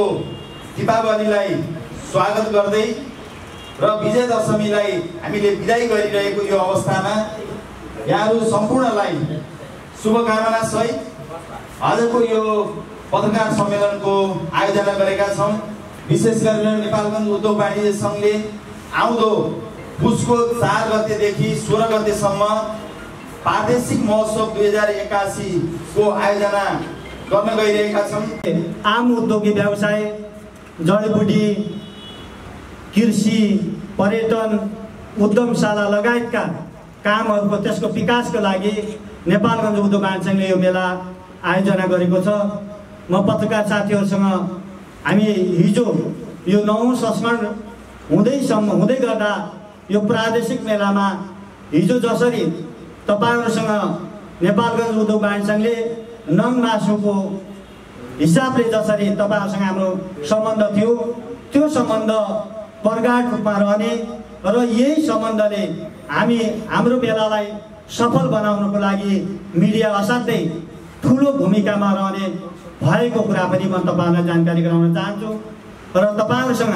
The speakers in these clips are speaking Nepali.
दीपावलीलाई स्वागत गर्दै र विजय दशमीलाई हामीले विदाय गरिरहेको यो अवस्थामा यहाँहरू सम्पूर्णलाई शुभकामना सहित आजको यो पत्रकार सम्मेलनको आयोजना गरेका छौँ। विशेष गरेर नेपालगञ्ज उद्योग वाणिज्य सङ्घले आउँदो पुसको चार गतेदेखि सोह्र गतेसम्म प्रादेशिक महोत्सव दुई हजार एकासीको आयोजना गर्न गइरहेका छौँ आम उद्योगी व्यवसाय जडीबुटी कृषि पर्यटन उद्यमशाला लगायतका कामहरूको त्यसको विकासको लागि नेपालगञ्ज उद्योग आयोजनले यो मेला आयोजना गरेको छ। म पत्रकार साथीहरूसँग हामी हिजो यो नौ संस्करण हुँदैसम्म हुँदै गर्दा यो प्रादेशिक मेलामा हिजो जसरी तपाईँहरूसँग नेपालगञ्ज उद्योग वाणिज्यले नङ मासुको हिसाबले जसरी तपाईँहरूसँग हाम्रो सम्बन्ध थियो त्यो सम्बन्ध प्रगाढ रूपमा रहने र यही सम्बन्धले हामी हाम्रो मेलालाई सफल बनाउनको लागि मिडिया असाध्यै ठुलो भूमिकामा रहने भएको कुरा पनि म तपाईँहरूलाई जानकारी गराउन चाहन्छु र तपाईँहरूसँग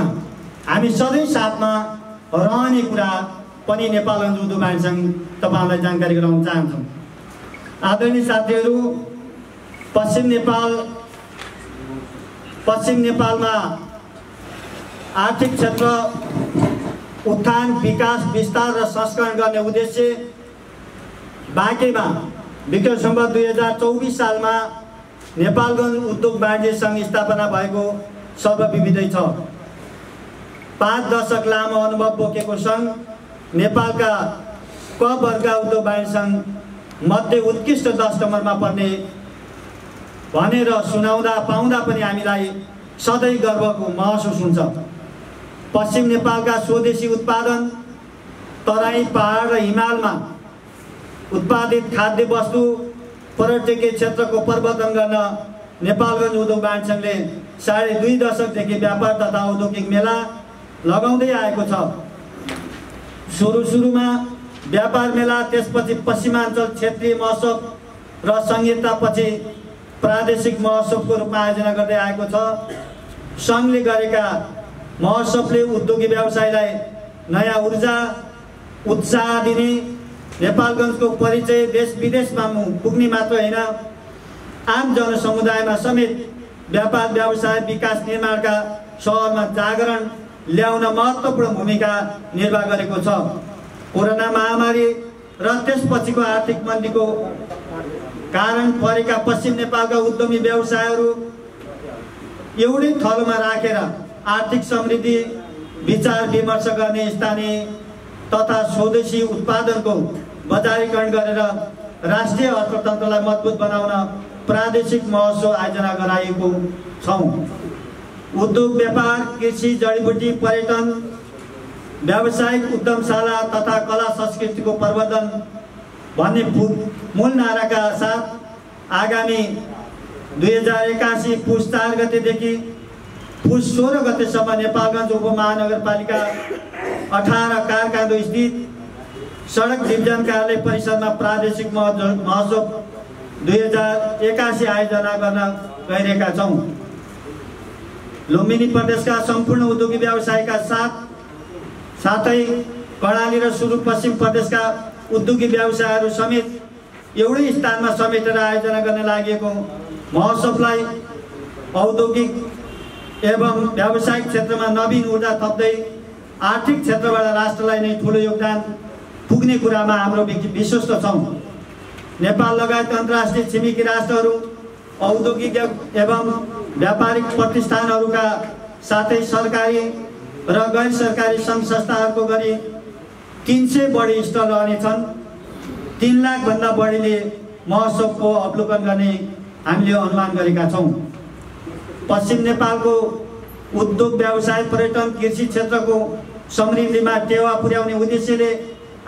हामी सधैँ साथमा रहने कुरा पनि नेपालगञ्ज उद्योग सङ्घ तपाईँहरूलाई जानकारी गराउन चाहन्छौँ। आदरणीय साथीहरू पश्चिम नेपाल पश्चिम नेपालमा आर्थिक क्षेत्र उत्थान विकास विस्तार र संस्करण गर्ने उद्देश्य बाँकेमा विक्रम सम्बत दुई हजार चौबिस सालमा नेपालगञ्ज उद्योग वाणिज्य सङ्घ स्थापना भएको सर्वविविधै छ। पाँच दशक लामो अनुभव बोकेको सङ्घ नेपालका क वर्ग उद्योग वाणिज्य सङ्घ मध्ये उत्कृष्ट दस नम्बरमा पर्ने भनेर सुनाउँदा पाउँदा पनि हामीलाई सधैँ गर्वको महसुस हुन्छ। पश्चिम नेपालका स्वदेशी उत्पादन तराई पहाड र हिमालमा उत्पादित खाद्य वस्तु पर्यटकीय क्षेत्रको प्रवर्धन गर्न नेपालगञ्ज उद्योग वाणिज्य सङ्घले साढे दुई दशकदेखि व्यापार तथा औद्योगिक मेला लगाउँदै आएको छ। सुरु सुरुमा व्यापार मेला त्यसपछि पश्चिमाञ्चल क्षेत्रीय महोत्सव र संहितापछि प्रादेशिक महोत्सवको रूपमा आयोजना गर्दै आएको छ। सङ्घले गरेका महोत्सवले उद्योगी व्यवसायलाई नयाँ ऊर्जा उत्साह दिने नेपालगञ्जको परिचय देश विदेशमा पुग्ने मात्र होइन। आम जनसमुदायमा समेत व्यापार व्यवसाय विकास निर्माणका सहरमा जागरण ल्याउन महत्त्वपूर्ण भूमिका निर्वाह गरेको छ। कोरोना महामारी र त्यसपछिको आर्थिक मन्दीको कारण परेका पश्चिम नेपालका उद्यमी व्यवसायहरू एउटै थलोमा राखेर आर्थिक समृद्धि विचार विमर्श गर्ने स्थानीय तथा स्वदेशी उत्पादनको बजारीकरण गरेर राष्ट्रिय अर्थतन्त्रलाई मजबुत बनाउन प्रादेशिक महोत्सव आयोजना गराएको छौँ। उद्योग व्यापार कृषि जडीबुटी पर्यटन व्यावसायिक उद्यमशाला तथा कला संस्कृतिको प्रवर्धन भन्ने मूल नाराका साथ आगामी दुई हजार एकासी पुस चार गतेदेखि पुस सोह्र गतेसम्म नेपालगञ्ज उपमहानगरपालिका अठार कारकाँदो स्थित सडक डिभिजन कार्यालय परिसरमा प्रादेशिक महोत्सव दुई हजार एकासी आयोजना गर्न गइरहेका छौँ। लुम्बिनी प्रदेशका सम्पूर्ण उद्योगी व्यवसायका साथ साथै कर्णाली र सुदूरपश्चिम प्रदेशका उद्योगी व्यवसायहरू समेत एउटै स्थानमा समेटेर आयोजना गर्न लागि महोत्सवलाई औद्योगिक एवं व्यावसायिक क्षेत्रमा नवीन ऊर्जा थप्दै आर्थिक क्षेत्रबाट राष्ट्रलाई नै ठुलो योगदान पुग्ने कुरामा हाम्रो विश्वस्त छौँ। नेपाल लगायत अन्तर्राष्ट्रिय छिमेकी राष्ट्रहरू औद्योगिक एवं व्यापारिक प्रतिष्ठानहरूका साथै सरकारी र गैर सरकारी सङ्घ संस्थाहरूको गरी तिन सय बढी स्टल रहनेछन् तिन लाखभन्दा बढीले महोत्सवको अवलोकन गर्ने हामीले अनुमान गरेका छौँ। पश्चिम नेपालको उद्योग व्यवसाय पर्यटन कृषि क्षेत्रको समृद्धिमा टेवा पुर्याउने उद्देश्यले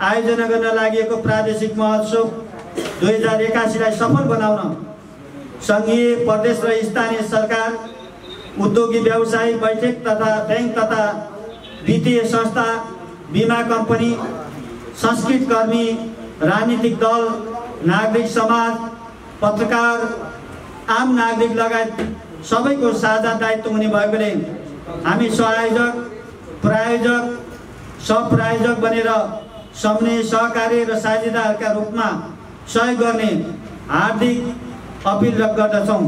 आयोजना गर्न लागि प्रादेशिक महोत्सव दुई हजार एकासीलाई सफल बनाउन सङ्घीय प्रदेश र स्थानीय सरकार उद्योगी व्यवसायी बैठक तथा ब्याङ्क तथा वित्तीय संस्था बिमा कम्पनी संस्कृत कर्मी राजनीतिक दल नागरिक समाज पत्रकार आम नागरिक लगायत सबैको साझा दायित्व हुने भएकोले हामी सहयोजक प्रायोजक सहप्रायोजक बनेर सम्ने सहकारी र साझेदारका रूपमा सहयोग गर्ने हार्दिक अपिल गर्दछौँ।